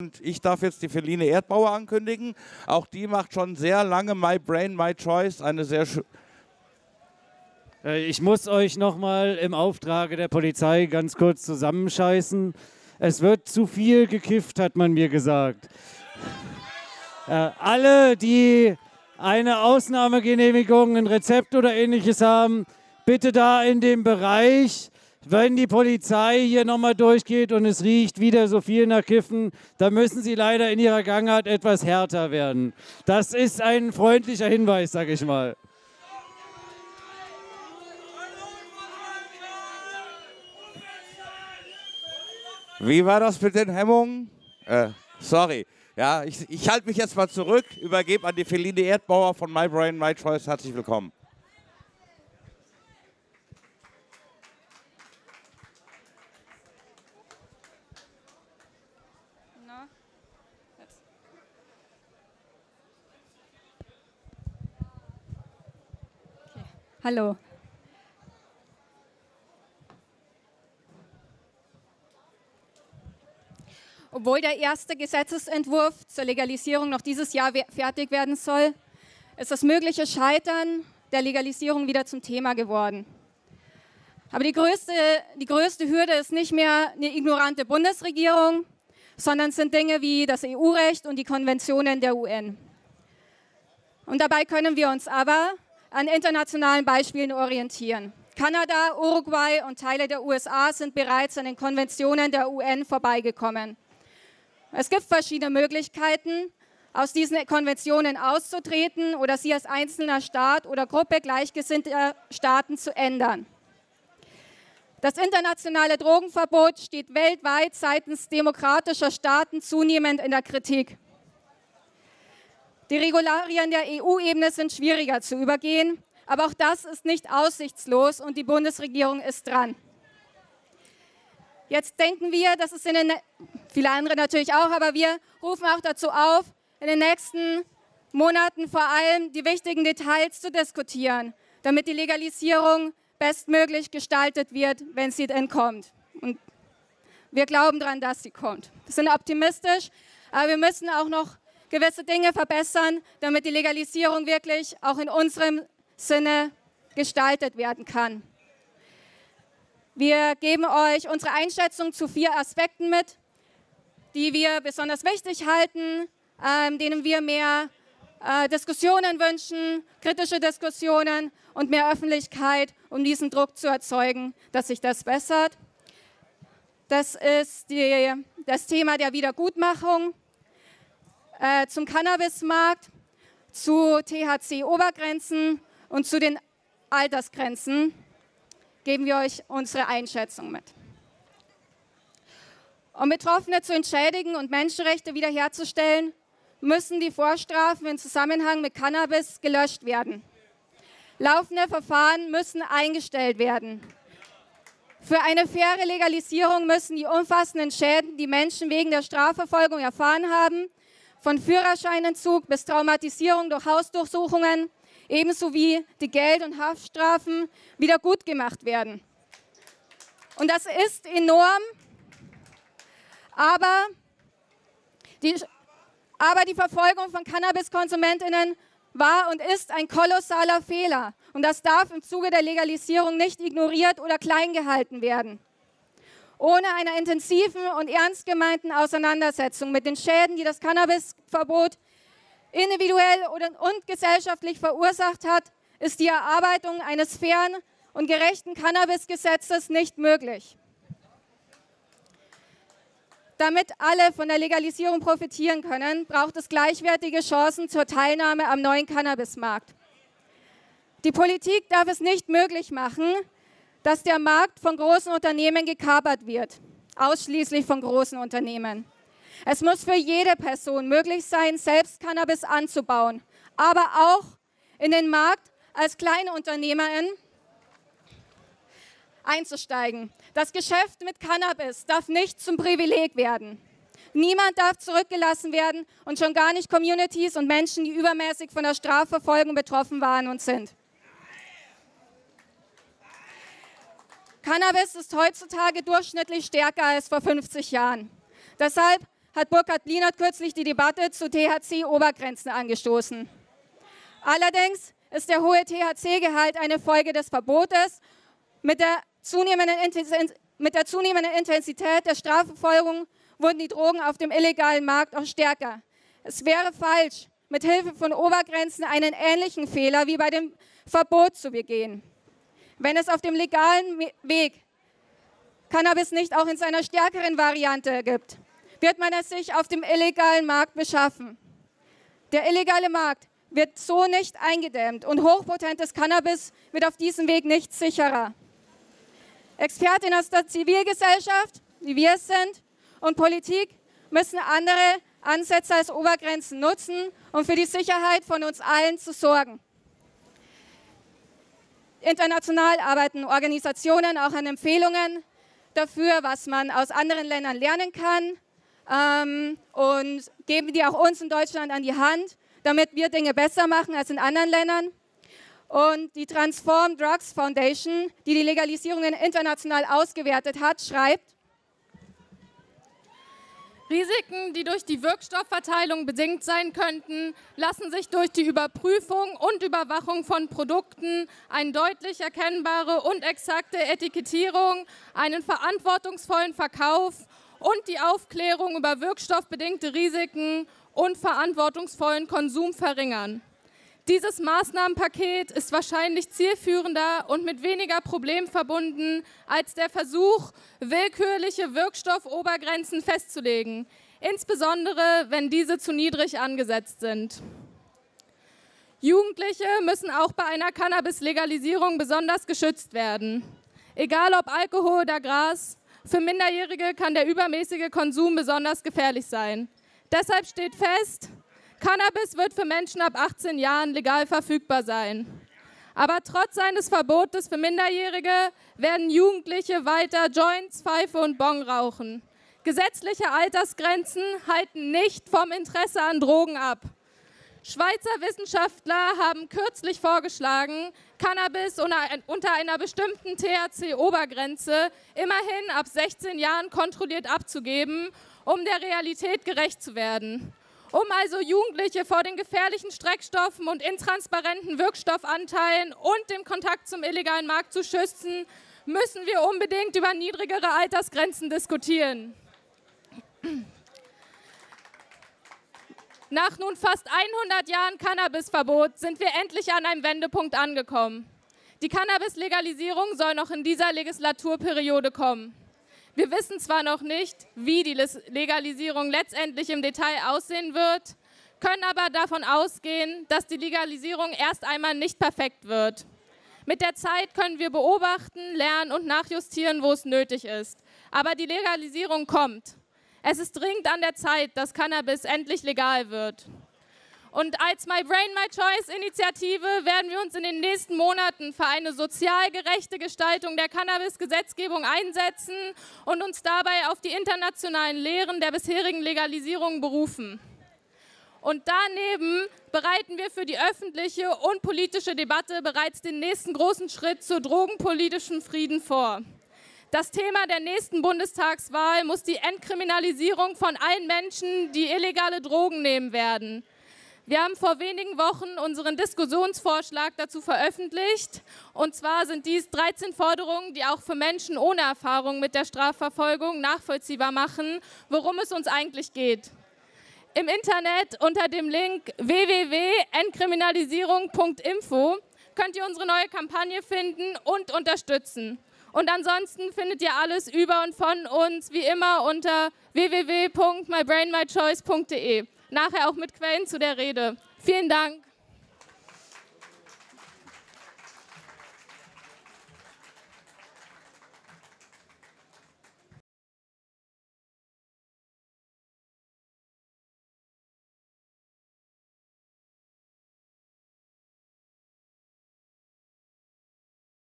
Und ich darf jetzt die Feline Erdbauer ankündigen. Auch die macht schon sehr lange My Brain, My Choice, eine sehr schöne. Äh, ich muss euch nochmal im Auftrage der Polizei ganz kurz zusammenscheißen. Es wird zu viel gekifft, hat man mir gesagt. Äh, alle, die eine Ausnahmegenehmigung, ein Rezept oder ähnliches haben, bitte da in dem Bereich. Wenn die Polizei hier nochmal durchgeht und es riecht wieder so viel nach Kiffen, dann müssen sie leider in ihrer Gangart etwas härter werden. Das ist ein freundlicher Hinweis, sage ich mal. Wie war das mit den Hemmungen? Äh, sorry. Ja, ich, ich halte mich jetzt mal zurück, übergebe an die Feline Erdbauer von My Brain, My Choice. Herzlich willkommen. Hallo. Obwohl der erste Gesetzesentwurf zur Legalisierung noch dieses Jahr fertig werden soll, ist das mögliche Scheitern der Legalisierung wieder zum Thema geworden. Aber die größte, die größte Hürde ist nicht mehr eine ignorante Bundesregierung, sondern sind Dinge wie das EU-Recht und die Konventionen der UN. Und dabei können wir uns aber an internationalen Beispielen orientieren. Kanada, Uruguay und Teile der USA sind bereits an den Konventionen der UN vorbeigekommen. Es gibt verschiedene Möglichkeiten, aus diesen Konventionen auszutreten oder sie als einzelner Staat oder Gruppe gleichgesinnter Staaten zu ändern. Das internationale Drogenverbot steht weltweit seitens demokratischer Staaten zunehmend in der Kritik. Die Regularien der EU-Ebene sind schwieriger zu übergehen, aber auch das ist nicht aussichtslos und die Bundesregierung ist dran. Jetzt denken wir, dass es in den, viele andere natürlich auch, aber wir rufen auch dazu auf, in den nächsten Monaten vor allem die wichtigen Details zu diskutieren, damit die Legalisierung bestmöglich gestaltet wird, wenn sie denn kommt. Und wir glauben daran, dass sie kommt. Wir sind optimistisch, aber wir müssen auch noch gewisse Dinge verbessern, damit die Legalisierung wirklich auch in unserem Sinne gestaltet werden kann. Wir geben euch unsere Einschätzung zu vier Aspekten mit, die wir besonders wichtig halten, ähm, denen wir mehr äh, Diskussionen wünschen, kritische Diskussionen und mehr Öffentlichkeit, um diesen Druck zu erzeugen, dass sich das bessert. Das ist die, das Thema der Wiedergutmachung äh, zum Cannabismarkt, zu THC-Obergrenzen und zu den Altersgrenzen geben wir euch unsere Einschätzung mit. Um Betroffene zu entschädigen und Menschenrechte wiederherzustellen, müssen die Vorstrafen im Zusammenhang mit Cannabis gelöscht werden. Laufende Verfahren müssen eingestellt werden. Für eine faire Legalisierung müssen die umfassenden Schäden, die Menschen wegen der Strafverfolgung erfahren haben, von Führerscheinentzug bis Traumatisierung durch Hausdurchsuchungen, ebenso wie die Geld- und Haftstrafen wieder gut gemacht werden. Und das ist enorm, aber die, aber die Verfolgung von Cannabiskonsumentinnen war und ist ein kolossaler Fehler. Und das darf im Zuge der Legalisierung nicht ignoriert oder klein gehalten werden. Ohne eine intensiven und ernst gemeinten Auseinandersetzung mit den Schäden, die das Cannabisverbot individuell und gesellschaftlich verursacht hat, ist die Erarbeitung eines fairen und gerechten Cannabisgesetzes nicht möglich. Damit alle von der Legalisierung profitieren können, braucht es gleichwertige Chancen zur Teilnahme am neuen Cannabismarkt. Die Politik darf es nicht möglich machen, dass der Markt von großen Unternehmen gekapert wird, ausschließlich von großen Unternehmen. Es muss für jede Person möglich sein, selbst Cannabis anzubauen, aber auch in den Markt als Kleinunternehmerin einzusteigen. Das Geschäft mit Cannabis darf nicht zum Privileg werden. Niemand darf zurückgelassen werden und schon gar nicht Communities und Menschen, die übermäßig von der Strafverfolgung betroffen waren und sind. Cannabis ist heutzutage durchschnittlich stärker als vor 50 Jahren. Deshalb hat Burkhard Blinert kürzlich die Debatte zu THC-Obergrenzen angestoßen. Allerdings ist der hohe THC-Gehalt eine Folge des Verbotes. Mit der, zunehmenden mit der zunehmenden Intensität der Strafverfolgung wurden die Drogen auf dem illegalen Markt auch stärker. Es wäre falsch, mit Hilfe von Obergrenzen einen ähnlichen Fehler wie bei dem Verbot zu begehen. Wenn es auf dem legalen Weg Cannabis nicht auch in seiner stärkeren Variante gibt, wird man es sich auf dem illegalen Markt beschaffen. Der illegale Markt wird so nicht eingedämmt und hochpotentes Cannabis wird auf diesem Weg nicht sicherer. Expertinnen aus der Zivilgesellschaft, wie wir es sind, und Politik müssen andere Ansätze als Obergrenzen nutzen, um für die Sicherheit von uns allen zu sorgen. International arbeiten Organisationen auch an Empfehlungen dafür, was man aus anderen Ländern lernen kann ähm, und geben die auch uns in Deutschland an die Hand, damit wir Dinge besser machen als in anderen Ländern. Und die Transform Drugs Foundation, die die Legalisierungen international ausgewertet hat, schreibt, Risiken, die durch die Wirkstoffverteilung bedingt sein könnten, lassen sich durch die Überprüfung und Überwachung von Produkten, eine deutlich erkennbare und exakte Etikettierung, einen verantwortungsvollen Verkauf und die Aufklärung über wirkstoffbedingte Risiken und verantwortungsvollen Konsum verringern. Dieses Maßnahmenpaket ist wahrscheinlich zielführender und mit weniger Problem verbunden als der Versuch, willkürliche Wirkstoffobergrenzen festzulegen, insbesondere wenn diese zu niedrig angesetzt sind. Jugendliche müssen auch bei einer Cannabis-Legalisierung besonders geschützt werden. Egal ob Alkohol oder Gras, für Minderjährige kann der übermäßige Konsum besonders gefährlich sein. Deshalb steht fest, Cannabis wird für Menschen ab 18 Jahren legal verfügbar sein. Aber trotz seines Verbotes für Minderjährige werden Jugendliche weiter Joints, Pfeife und Bong rauchen. Gesetzliche Altersgrenzen halten nicht vom Interesse an Drogen ab. Schweizer Wissenschaftler haben kürzlich vorgeschlagen, Cannabis unter einer bestimmten THC-Obergrenze immerhin ab 16 Jahren kontrolliert abzugeben, um der Realität gerecht zu werden. Um also Jugendliche vor den gefährlichen Streckstoffen und intransparenten Wirkstoffanteilen und dem Kontakt zum illegalen Markt zu schützen, müssen wir unbedingt über niedrigere Altersgrenzen diskutieren. Nach nun fast 100 Jahren Cannabisverbot sind wir endlich an einem Wendepunkt angekommen. Die Cannabis-Legalisierung soll noch in dieser Legislaturperiode kommen. Wir wissen zwar noch nicht, wie die Legalisierung letztendlich im Detail aussehen wird, können aber davon ausgehen, dass die Legalisierung erst einmal nicht perfekt wird. Mit der Zeit können wir beobachten, lernen und nachjustieren, wo es nötig ist. Aber die Legalisierung kommt. Es ist dringend an der Zeit, dass Cannabis endlich legal wird. Und als My Brain, My Choice Initiative werden wir uns in den nächsten Monaten für eine sozial gerechte Gestaltung der Cannabis-Gesetzgebung einsetzen und uns dabei auf die internationalen Lehren der bisherigen Legalisierung berufen. Und daneben bereiten wir für die öffentliche und politische Debatte bereits den nächsten großen Schritt zur drogenpolitischen Frieden vor. Das Thema der nächsten Bundestagswahl muss die Entkriminalisierung von allen Menschen, die illegale Drogen nehmen werden. Wir haben vor wenigen Wochen unseren Diskussionsvorschlag dazu veröffentlicht. Und zwar sind dies 13 Forderungen, die auch für Menschen ohne Erfahrung mit der Strafverfolgung nachvollziehbar machen, worum es uns eigentlich geht. Im Internet unter dem Link www.entkriminalisierung.info könnt ihr unsere neue Kampagne finden und unterstützen. Und ansonsten findet ihr alles über und von uns wie immer unter www.mybrainmychoice.de nachher auch mit Quellen zu der Rede. Vielen Dank.